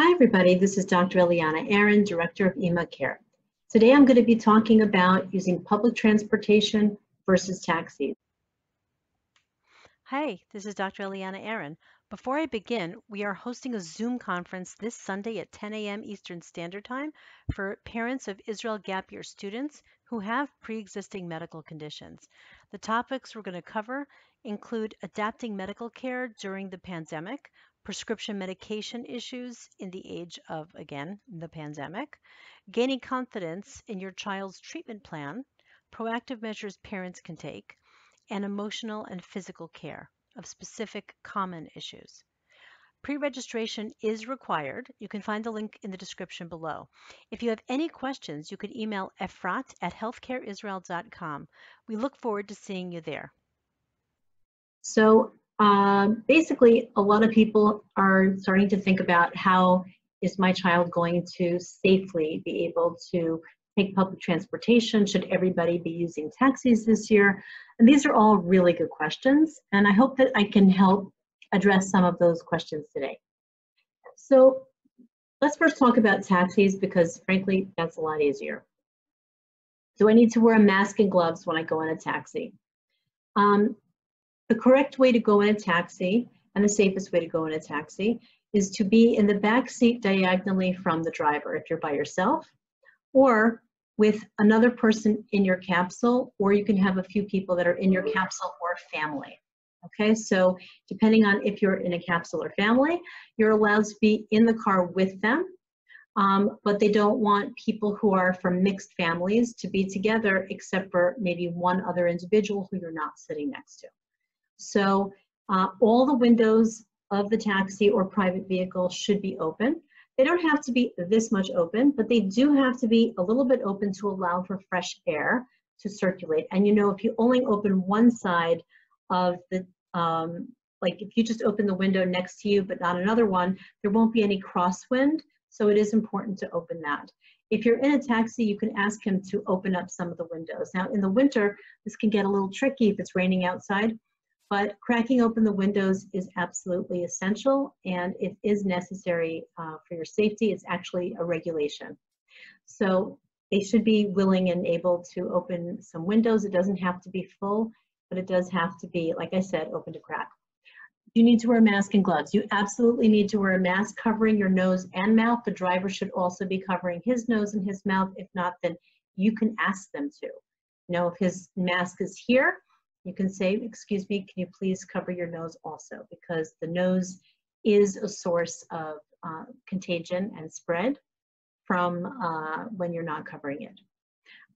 Hi everybody, this is Dr. Eliana Aaron, Director of EMA Care. Today I'm going to be talking about using public transportation versus taxis. Hi, this is Dr. Eliana Aaron. Before I begin, we are hosting a Zoom conference this Sunday at 10 a.m. Eastern Standard Time for parents of Israel Gap Year students who have pre-existing medical conditions. The topics we're going to cover include adapting medical care during the pandemic, prescription medication issues in the age of, again, the pandemic, gaining confidence in your child's treatment plan, proactive measures parents can take, and emotional and physical care of specific common issues. Pre-registration is required. You can find the link in the description below. If you have any questions, you could email efrat at healthcareisrael.com. We look forward to seeing you there. So um, basically, a lot of people are starting to think about how is my child going to safely be able to take public transportation? Should everybody be using taxis this year? And these are all really good questions, and I hope that I can help address some of those questions today. So let's first talk about taxis because frankly, that's a lot easier. Do I need to wear a mask and gloves when I go in a taxi? Um, the correct way to go in a taxi and the safest way to go in a taxi is to be in the back seat diagonally from the driver if you're by yourself or with another person in your capsule or you can have a few people that are in your capsule or family. Okay, so depending on if you're in a capsule or family, you're allowed to be in the car with them, um, but they don't want people who are from mixed families to be together except for maybe one other individual who you're not sitting next to. So uh, all the windows of the taxi or private vehicle should be open. They don't have to be this much open, but they do have to be a little bit open to allow for fresh air to circulate. And you know, if you only open one side of the, um, like if you just open the window next to you but not another one, there won't be any crosswind. So it is important to open that. If you're in a taxi, you can ask him to open up some of the windows. Now in the winter, this can get a little tricky if it's raining outside but cracking open the windows is absolutely essential and it is necessary uh, for your safety. It's actually a regulation. So they should be willing and able to open some windows. It doesn't have to be full, but it does have to be, like I said, open to crack. You need to wear a mask and gloves. You absolutely need to wear a mask covering your nose and mouth. The driver should also be covering his nose and his mouth. If not, then you can ask them to. You know, if his mask is here, you can say, excuse me, can you please cover your nose also? Because the nose is a source of uh, contagion and spread from uh, when you're not covering it.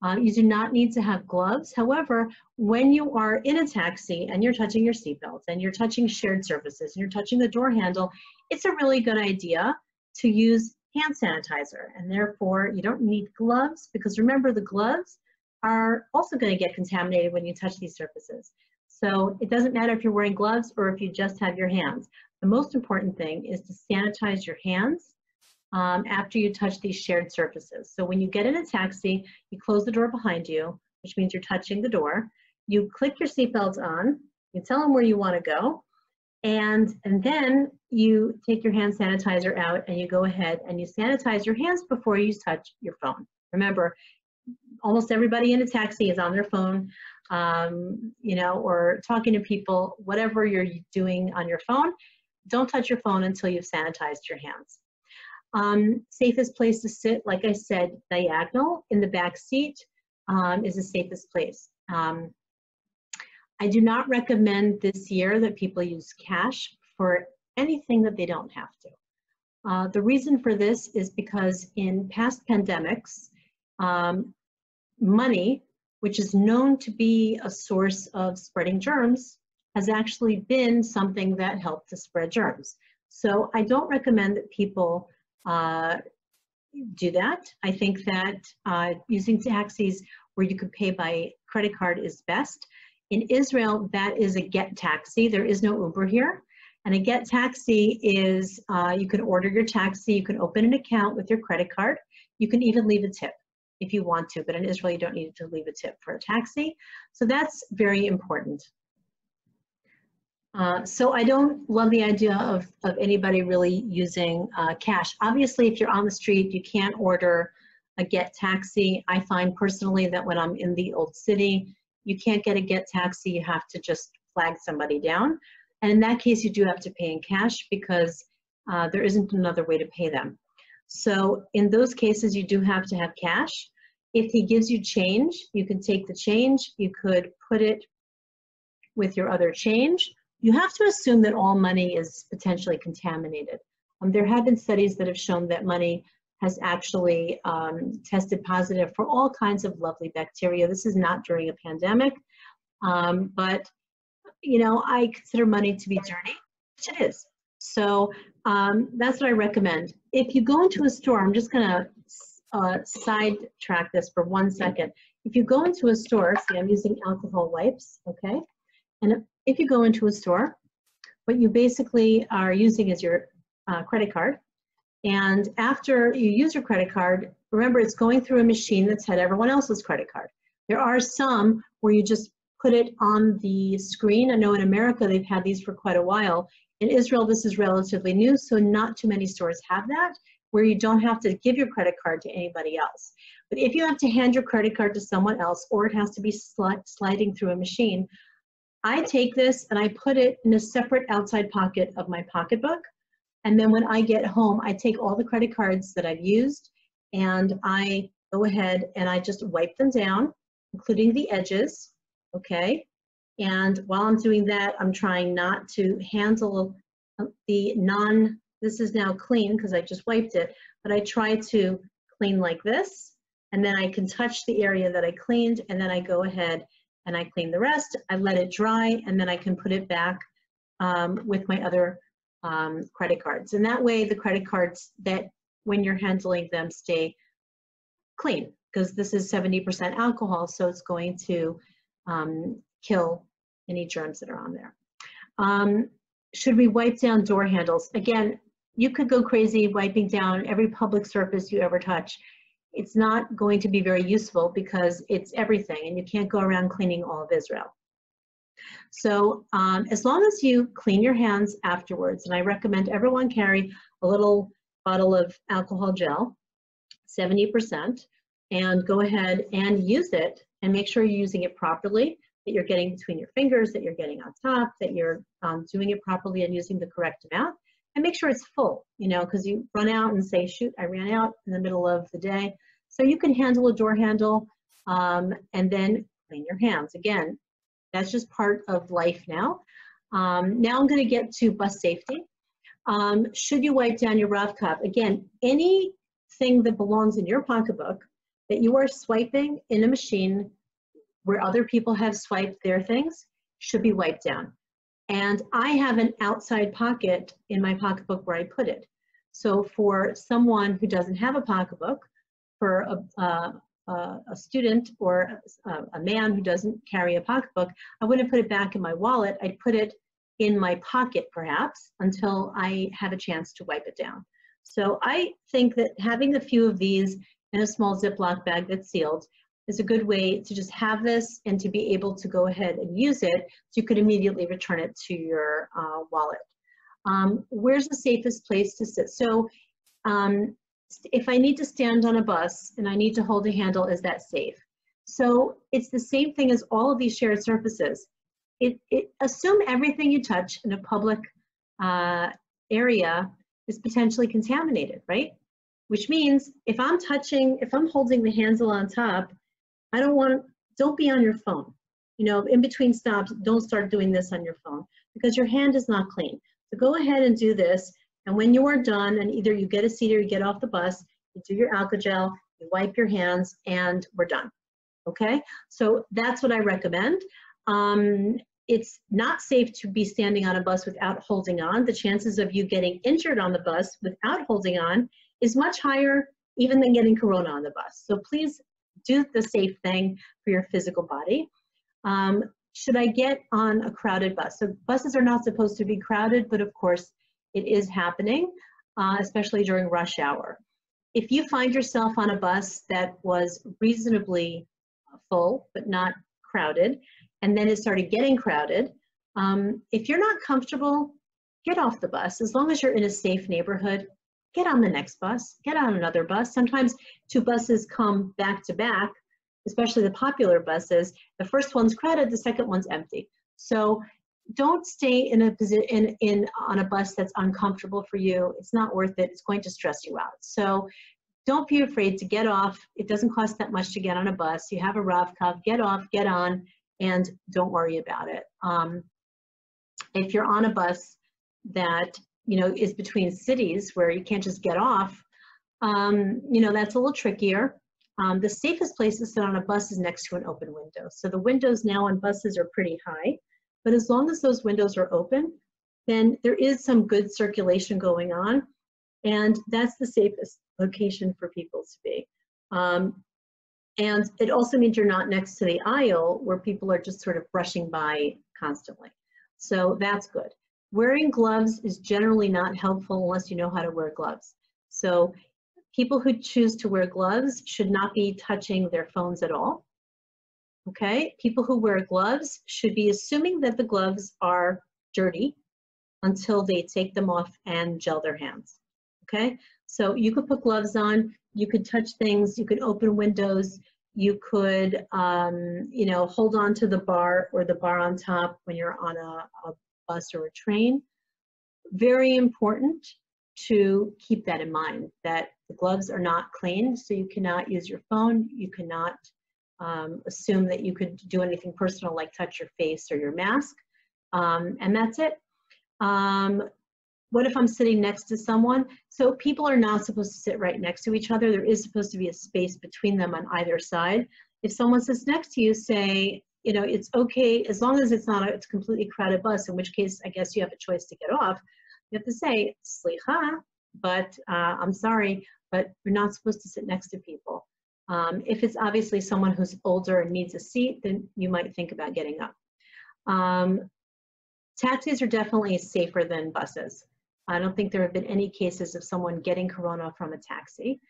Uh, you do not need to have gloves. However, when you are in a taxi and you're touching your seatbelt and you're touching shared surfaces and you're touching the door handle, it's a really good idea to use hand sanitizer. And therefore, you don't need gloves because remember the gloves are also going to get contaminated when you touch these surfaces. So it doesn't matter if you're wearing gloves or if you just have your hands. The most important thing is to sanitize your hands um, after you touch these shared surfaces. So when you get in a taxi, you close the door behind you, which means you're touching the door. You click your seatbelts on, you tell them where you want to go, and, and then you take your hand sanitizer out and you go ahead and you sanitize your hands before you touch your phone. Remember, almost everybody in a taxi is on their phone, um, you know, or talking to people, whatever you're doing on your phone, don't touch your phone until you've sanitized your hands. Um, safest place to sit, like I said, diagonal in the back seat um, is the safest place. Um, I do not recommend this year that people use cash for anything that they don't have to. Uh, the reason for this is because in past pandemics, um, money, which is known to be a source of spreading germs, has actually been something that helped to spread germs. So I don't recommend that people uh, do that. I think that uh, using taxis where you could pay by credit card is best. In Israel, that is a get taxi. There is no Uber here. And a get taxi is uh, you can order your taxi, you can open an account with your credit card, you can even leave a tip if you want to, but in Israel you don't need to leave a tip for a taxi. So that's very important. Uh, so I don't love the idea of, of anybody really using uh, cash. Obviously, if you're on the street, you can't order a get taxi. I find personally that when I'm in the old city, you can't get a get taxi. You have to just flag somebody down. And in that case, you do have to pay in cash because uh, there isn't another way to pay them. So in those cases, you do have to have cash. If he gives you change, you can take the change. You could put it with your other change you have to assume that all money is potentially contaminated. Um, there have been studies that have shown that money has actually um, tested positive for all kinds of lovely bacteria. This is not during a pandemic, um, but you know, I consider money to be dirty, which it is. So um, that's what I recommend. If you go into a store, I'm just gonna uh, sidetrack this for one second. If you go into a store, see I'm using alcohol wipes, okay? And if you go into a store, what you basically are using is your uh, credit card. And after you use your credit card, remember it's going through a machine that's had everyone else's credit card. There are some where you just put it on the screen. I know in America they've had these for quite a while. In Israel, this is relatively new, so not too many stores have that, where you don't have to give your credit card to anybody else. But if you have to hand your credit card to someone else, or it has to be sli sliding through a machine, I take this and I put it in a separate outside pocket of my pocketbook. And then when I get home, I take all the credit cards that I've used and I go ahead and I just wipe them down, including the edges, okay? And while I'm doing that, I'm trying not to handle the non, this is now clean because I just wiped it, but I try to clean like this, and then I can touch the area that I cleaned, and then I go ahead and I clean the rest. I let it dry and then I can put it back um, with my other um, credit cards. And that way the credit cards that when you're handling them stay clean because this is 70% alcohol so it's going to um, kill any germs that are on there. Um, should we wipe down door handles? Again, you could go crazy wiping down every public surface you ever touch it's not going to be very useful because it's everything and you can't go around cleaning all of Israel. So um, as long as you clean your hands afterwards, and I recommend everyone carry a little bottle of alcohol gel, 70%, and go ahead and use it and make sure you're using it properly, that you're getting between your fingers, that you're getting on top, that you're um, doing it properly and using the correct amount and make sure it's full, you know, because you run out and say, shoot, I ran out in the middle of the day. So you can handle a door handle um, and then clean your hands. Again, that's just part of life now. Um, now I'm gonna get to bus safety. Um, should you wipe down your Rav-Kav? Again, anything that belongs in your pocketbook that you are swiping in a machine where other people have swiped their things should be wiped down. And I have an outside pocket in my pocketbook where I put it. So for someone who doesn't have a pocketbook, for a, a, a student or a, a man who doesn't carry a pocketbook, I wouldn't put it back in my wallet. I'd put it in my pocket perhaps until I have a chance to wipe it down. So I think that having a few of these in a small Ziploc bag that's sealed is a good way to just have this and to be able to go ahead and use it so you could immediately return it to your uh, wallet. Um, where's the safest place to sit? So um, if I need to stand on a bus and I need to hold a handle, is that safe? So it's the same thing as all of these shared surfaces. It, it assume everything you touch in a public uh, area is potentially contaminated, right? Which means if I'm touching, if I'm holding the handle on top, I don't want, don't be on your phone. You know, in between stops, don't start doing this on your phone because your hand is not clean. So go ahead and do this. And when you are done, and either you get a seat or you get off the bus, you do your alcohol, you wipe your hands, and we're done. Okay, so that's what I recommend. Um, it's not safe to be standing on a bus without holding on. The chances of you getting injured on the bus without holding on is much higher even than getting corona on the bus. So please do the safe thing for your physical body. Um, should I get on a crowded bus? So buses are not supposed to be crowded, but of course it is happening, uh, especially during rush hour. If you find yourself on a bus that was reasonably full, but not crowded, and then it started getting crowded, Um, if you're not comfortable, get off the bus. As long as you're in a safe neighborhood, get on the next bus, get on another bus. Sometimes two buses come back to back, especially the popular buses. The first one's crowded, the second one's empty. So don't stay in a position in, in on a bus that's uncomfortable for you. It's not worth it. It's going to stress you out. So don't be afraid to get off. It doesn't cost that much to get on a bus. You have a Rav-Kav, get off, get on, and don't worry about it. Um, if you're on a bus that you know is between cities where you can't just get off, um, you know that's a little trickier. Um, the safest place to sit on a bus is next to an open window. So the windows now on buses are pretty high, but as long as those windows are open, then there is some good circulation going on, and that's the safest location for people to be. Um, and it also means you're not next to the aisle where people are just sort of brushing by constantly. So that's good. Wearing gloves is generally not helpful unless you know how to wear gloves. So people who choose to wear gloves should not be touching their phones at all. Okay, people who wear gloves should be assuming that the gloves are dirty until they take them off and gel their hands. Okay, so you could put gloves on, you could touch things, you could open windows, you could, um, you know, hold on to the bar or the bar on top when you're on a, a bus or a train. Very important to keep that in mind, that the gloves are not clean, so you cannot use your phone, you cannot um, assume that you could do anything personal like touch your face or your mask, um, and that's it. Um, what if I'm sitting next to someone? So people are not supposed to sit right next to each other. There is supposed to be a space between them on either side. If someone sits next to you, say, you know, it's okay as long as it's not a it's completely crowded bus, in which case I guess you have a choice to get off. You have to say, slicha, but uh, I'm sorry, but you're not supposed to sit next to people. Um, if it's obviously someone who's older and needs a seat, then you might think about getting up. Um, taxis are definitely safer than buses. I don't think there have been any cases of someone getting corona from a taxi,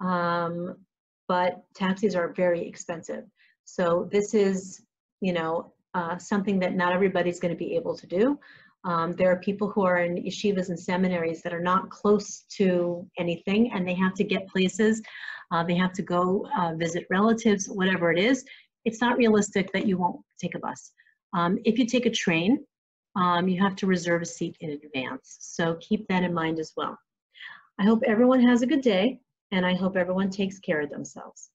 um, but taxis are very expensive. So this is, you know, uh, something that not everybody's going to be able to do. Um, there are people who are in yeshivas and seminaries that are not close to anything and they have to get places. Uh, they have to go uh, visit relatives, whatever it is. It's not realistic that you won't take a bus. Um, if you take a train, um, you have to reserve a seat in advance. So keep that in mind as well. I hope everyone has a good day and I hope everyone takes care of themselves.